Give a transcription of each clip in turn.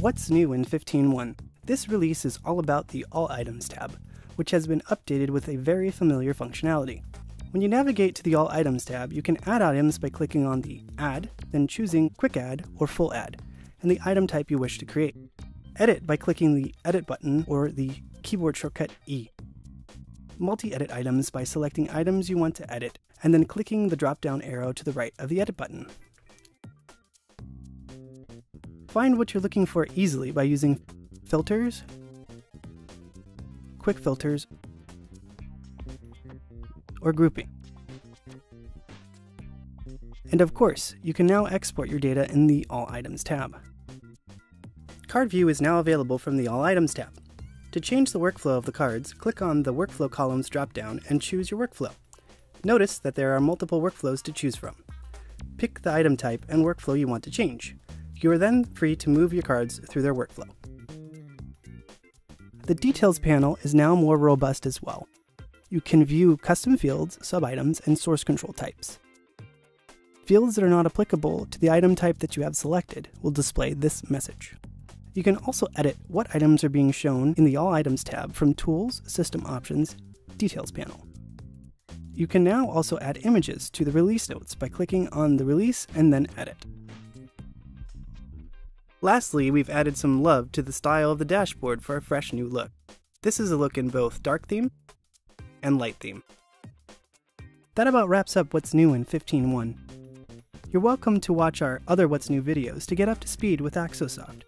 What's new in 15.1? This release is all about the All Items tab, which has been updated with a very familiar functionality. When you navigate to the All Items tab, you can add items by clicking on the Add, then choosing Quick Add or Full Add, and the item type you wish to create. Edit by clicking the Edit button or the keyboard shortcut E. Multi-edit items by selecting items you want to edit, and then clicking the drop-down arrow to the right of the Edit button. Find what you're looking for easily by using filters, quick filters, or grouping. And of course, you can now export your data in the All Items tab. Card View is now available from the All Items tab. To change the workflow of the cards, click on the Workflow columns dropdown and choose your workflow. Notice that there are multiple workflows to choose from. Pick the item type and workflow you want to change. You are then free to move your cards through their workflow. The Details panel is now more robust as well. You can view custom fields, sub-items, and source control types. Fields that are not applicable to the item type that you have selected will display this message. You can also edit what items are being shown in the All Items tab from Tools, System Options, Details panel. You can now also add images to the release notes by clicking on the release and then edit. Lastly, we've added some love to the style of the dashboard for a fresh new look. This is a look in both dark theme and light theme. That about wraps up what's new in 15.1. You're welcome to watch our other What's New videos to get up to speed with Axosoft.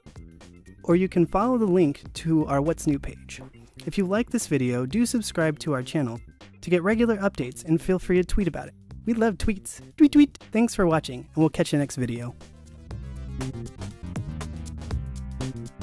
Or you can follow the link to our What's New page. If you like this video, do subscribe to our channel to get regular updates and feel free to tweet about it. We love tweets. Tweet tweet! Thanks for watching, and we'll catch you next video. Thank you.